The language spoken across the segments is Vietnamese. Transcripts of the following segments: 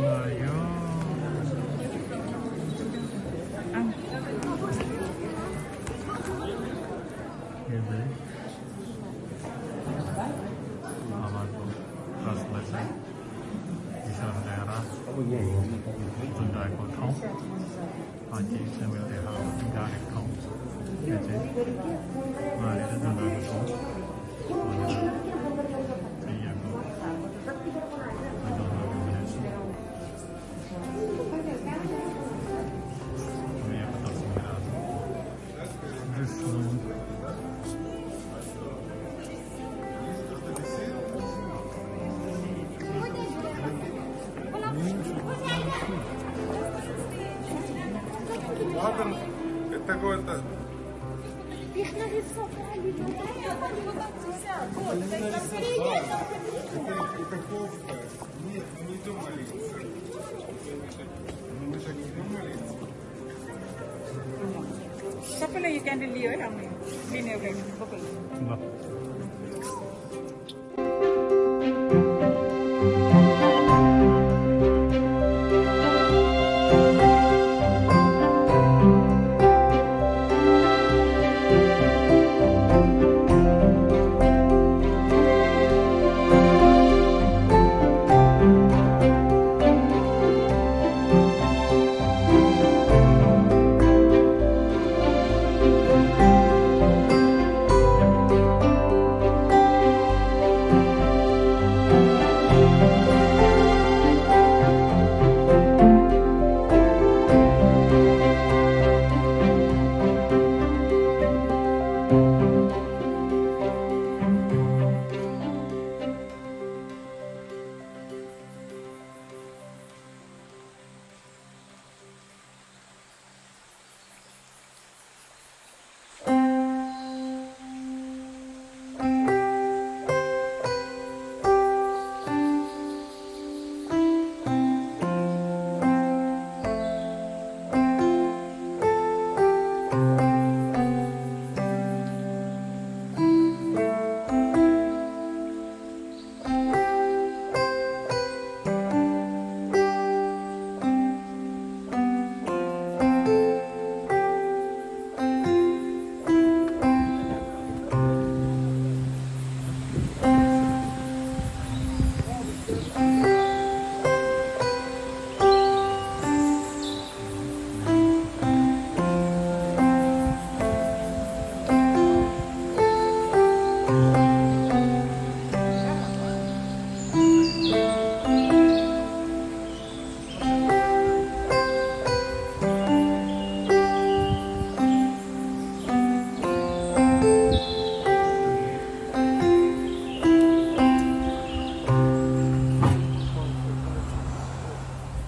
người vô. Ăn. Here we Mama translation Isan đại của thống. Và chị sẽ mới để hào chúng ta được thống. Chị chị Và để tuần đại Ладан – это какое-то... Упаковка. Нет, мы идем молиться. Мы же не идем молиться. Сапала, you can deliver, I mean, clean everything. Okay. No.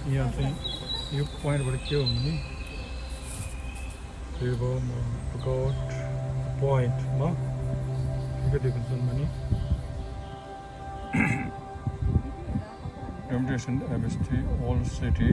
यहाँ चाहिँ यो पोइन्टबाट के हो भने यो भयो गट पोइन्टमा के देख्छन् भने इन्भिटेसन एमएसटी ओल्ड सिटी